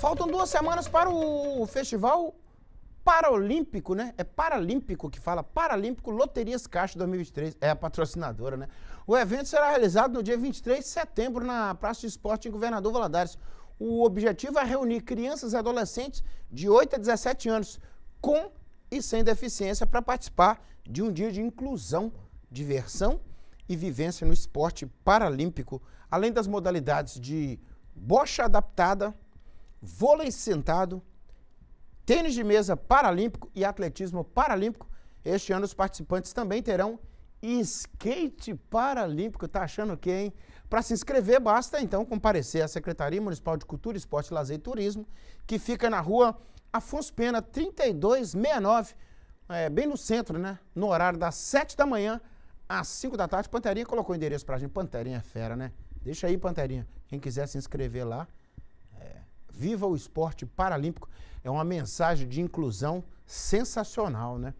Faltam duas semanas para o Festival Paralímpico, né? É Paralímpico que fala, Paralímpico Loterias Caixa 2023, é a patrocinadora, né? O evento será realizado no dia 23 de setembro na Praça de Esporte em Governador Valadares. O objetivo é reunir crianças e adolescentes de 8 a 17 anos com e sem deficiência para participar de um dia de inclusão, diversão e vivência no esporte paralímpico, além das modalidades de bocha adaptada, vôlei sentado, tênis de mesa paralímpico e atletismo paralímpico. Este ano os participantes também terão skate paralímpico. Tá achando o quê, hein? Para se inscrever, basta então comparecer à Secretaria Municipal de Cultura, Esporte, Lazer e Turismo, que fica na rua Afonso Pena 3269, é, bem no centro, né? No horário das 7 da manhã às 5 da tarde. Panterinha colocou o endereço pra gente. Panterinha é fera, né? Deixa aí, Panterinha. Quem quiser se inscrever lá. Viva o esporte paralímpico. É uma mensagem de inclusão sensacional, né?